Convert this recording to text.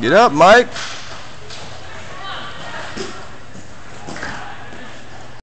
Get up, Mike.